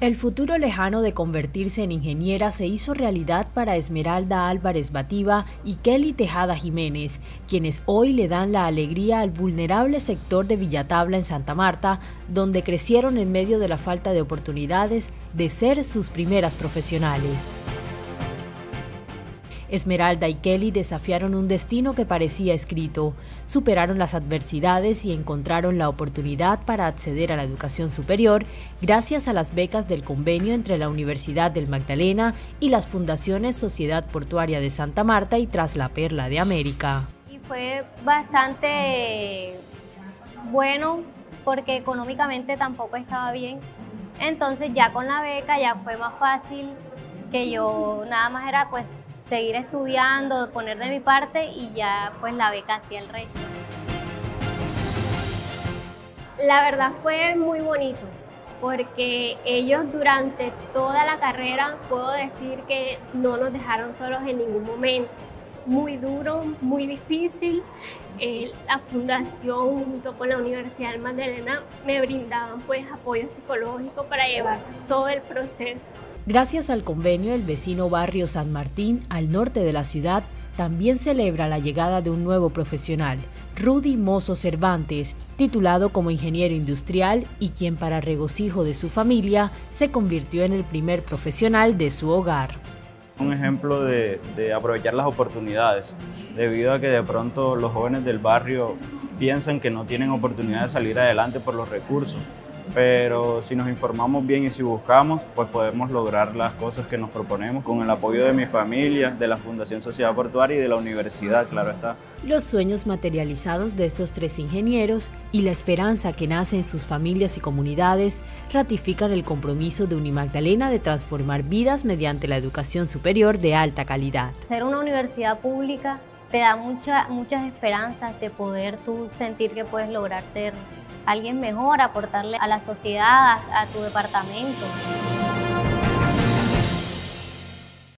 El futuro lejano de convertirse en ingeniera se hizo realidad para Esmeralda Álvarez Bativa y Kelly Tejada Jiménez, quienes hoy le dan la alegría al vulnerable sector de Villatabla en Santa Marta, donde crecieron en medio de la falta de oportunidades de ser sus primeras profesionales. Esmeralda y Kelly desafiaron un destino que parecía escrito, superaron las adversidades y encontraron la oportunidad para acceder a la educación superior gracias a las becas del convenio entre la Universidad del Magdalena y las fundaciones Sociedad Portuaria de Santa Marta y Tras la Perla de América. Y fue bastante bueno porque económicamente tampoco estaba bien. Entonces ya con la beca ya fue más fácil que yo nada más era pues seguir estudiando, poner de mi parte y ya pues la beca hacía el resto. La verdad fue muy bonito porque ellos durante toda la carrera puedo decir que no nos dejaron solos en ningún momento. Muy duro, muy difícil. Eh, la fundación junto con la Universidad de Magdalena me brindaban pues apoyo psicológico para llevar todo el proceso. Gracias al convenio, el vecino barrio San Martín, al norte de la ciudad, también celebra la llegada de un nuevo profesional, Rudy Mozo Cervantes, titulado como ingeniero industrial y quien para regocijo de su familia se convirtió en el primer profesional de su hogar. Un ejemplo de, de aprovechar las oportunidades, debido a que de pronto los jóvenes del barrio piensan que no tienen oportunidad de salir adelante por los recursos pero si nos informamos bien y si buscamos, pues podemos lograr las cosas que nos proponemos con el apoyo de mi familia, de la Fundación Sociedad Portuaria y de la universidad, claro está. Los sueños materializados de estos tres ingenieros y la esperanza que nace en sus familias y comunidades ratifican el compromiso de Unimagdalena de transformar vidas mediante la educación superior de alta calidad. Ser una universidad pública te da mucha, muchas esperanzas de poder tú sentir que puedes lograr ser alguien mejor, aportarle a la sociedad, a, tu departamento.